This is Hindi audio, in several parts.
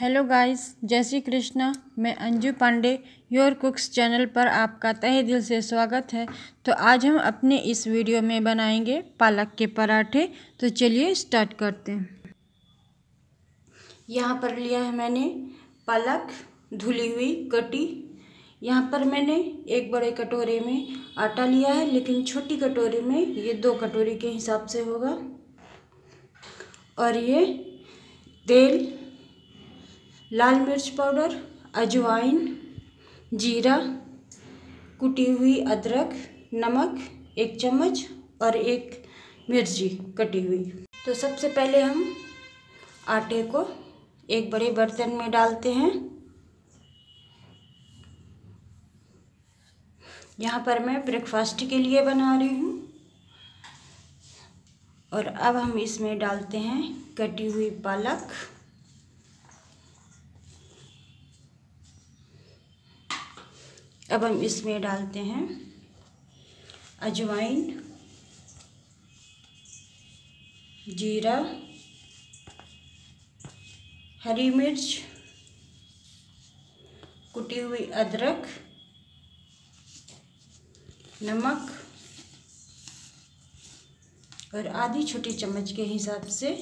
हेलो गाइस, जय श्री कृष्णा। मैं Anju Pandey, your cooks channel पर आपका तहे दिल से स्वागत है। तो आज हम अपने इस वीडियो में बनाएँगे पालक के पराठे। तो चलिए स्टार्ट करते हैं। यहाँ पर लिया है मैंने पालक, धुली हुई कटी। यहाँ पर मैंने एक बड़े कटोरे में आटा लिया है, लेकिन छोटी कटोरी में ये दो कटोरी के हिसाब से होगा। और ये तेल लाल मिर्च पाउडर, अजवाइन, जीरा, कुटी हुई अदरक, नमक, एक चम्मच और एक मिर्ची कटी हुई। तो सबसे पहले हम आटे को एक बड़े बर्तन में डालते हैं। यहाँ पर मैं ब्रेकफास्ट के लिए बना रही हूँ। और अब हम इसमें डालते हैं कटी हुई पालक। अब हम इसमें डालते हैं अजवाइन, जीरा, हरी मिर्च, कुटी हुई अदरक, नमक और आधी छोटी चम्मच के हिसाब से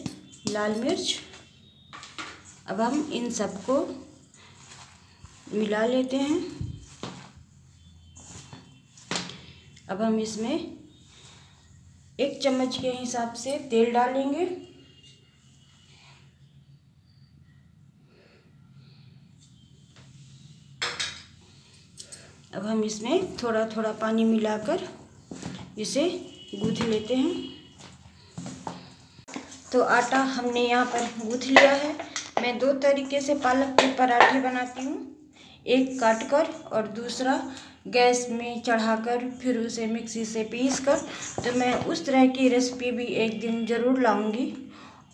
लाल मिर्च। अब हम इन सबको मिला लेते हैं। अब हम इसमें एक चम्मच के हिसाब से तेल डालेंगे। अब हम इसमें थोड़ा थोड़ा पानी मिलाकर इसे गूँथ लेते हैं। तो आटा हमने यहाँ पर गूँथ लिया है। मैं दो तरीके से पालक के पराठे बनाती हूँ। एक काट कर और दूसरा गैस में चढ़ाकर, फिर उसे मिक्सी से पीस कर तो मैं उस तरह की रेसिपी भी एक दिन ज़रूर लाऊँगी।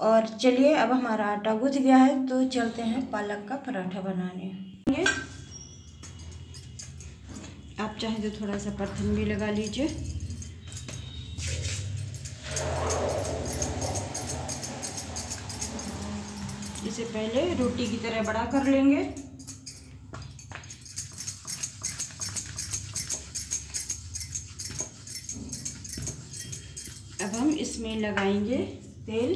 और चलिए, अब हमारा आटा गुज गया है तो चलते हैं पालक का पराठा बनाने। आप चाहें तो थोड़ा सा परथन भी लगा लीजिए। इसे पहले रोटी की तरह बड़ा कर लेंगे। हम इसमें लगाएँगे तेल।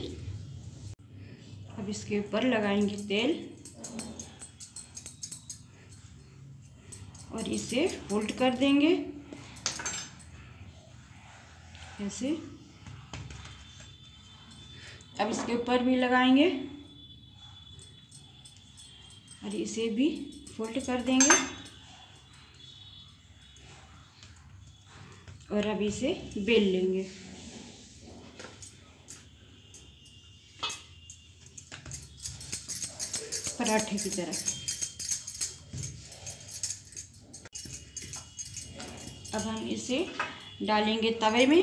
अब इसके ऊपर लगाएँगे तेल। और इसे फोल्ड कर देंगे। ऐसे। अब इसके ऊपर भी लगाएँगे। और इसे भी फोल्ड कर देंगे। और अब इसे बेल लेंगे। पराठे की तरह। अब हम इसे डालेंगे तवे में।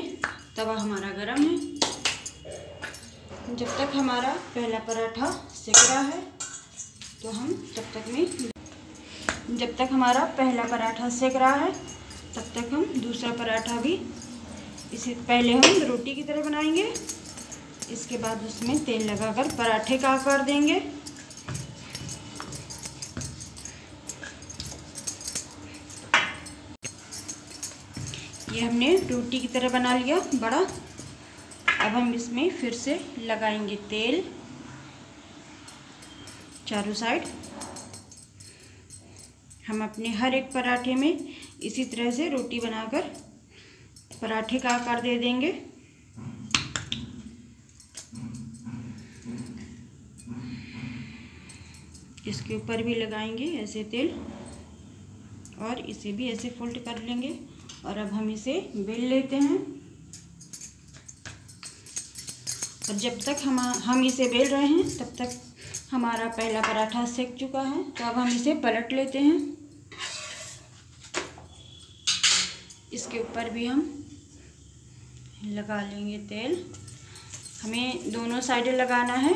तवा हमारा गरम है। जब तक हमारा पहला पराठा सेक रहा है तो हम तब तक में जब तक हमारा पहला पराठा सेक रहा है, तब तक हम दूसरा पराठा भी इसे पहले हम रोटी की तरह बनाएँगे। इसके बाद उसमें तेल लगाकर पराठे का आकार देंगे। ये हमने रोटी की तरह बना लिया, बड़ा। अब हम इसमें फिर से लगाएँगे तेल, चारों साइड। हम अपने हर एक पराठे में इसी तरह से रोटी बनाकर पराठे का आकार दे देंगे। इसके ऊपर भी लगाएँगे ऐसे तेल, और इसे भी ऐसे फोल्ड कर लेंगे। और अब हम इसे बेल लेते हैं। और जब तक हम हम इसे बेल रहे हैं, तब तक हमारा पहला पराठा सेक चुका है। तो अब हम इसे पलट लेते हैं। इसके ऊपर भी हम लगा लेंगे तेल। हमें दोनों साइडें लगाना है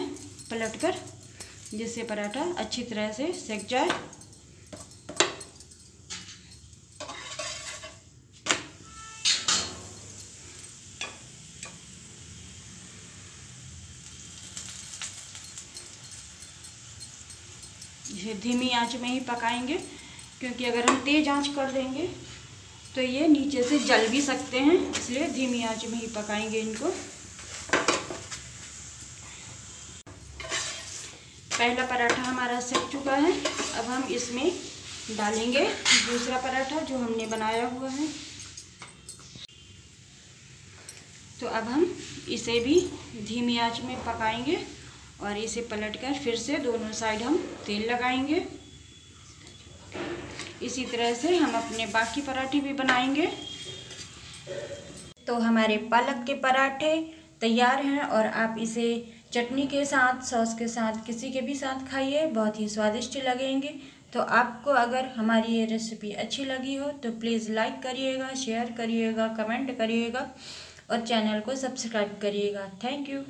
पलट कर जिससे पराठा अच्छी तरह से सेक जाए। इसे धीमी आँच में ही पकाएँगे, क्योंकि अगर हम तेज़ आँच कर देंगे तो ये नीचे से जल भी सकते हैं, इसलिए धीमी आँच में ही पकाएँगे इनको। पहला पराठा हमारा सेक चुका है, अब हम इसमें डालेंगे दूसरा पराठा जो हमने बनाया हुआ है। तो अब हम इसे भी धीमी आँच में पकाएँगे। और इसे पलटकर फिर से दोनों साइड हम तेल लगाएँगे। इसी तरह से हम अपने बाकी पराठे भी बनाएँगे। तो हमारे पालक के पराठे तैयार हैं और आप इसे चटनी के साथ, सॉस के साथ, किसी के भी साथ खाइए, बहुत ही स्वादिष्ट लगेंगे। तो आपको अगर हमारी ये रेसिपी अच्छी लगी हो तो प्लीज़ लाइक करिएगा शेयर करिएगा कमेंट करिएगा और चैनल को सब्सक्राइब करिएगा। Thank you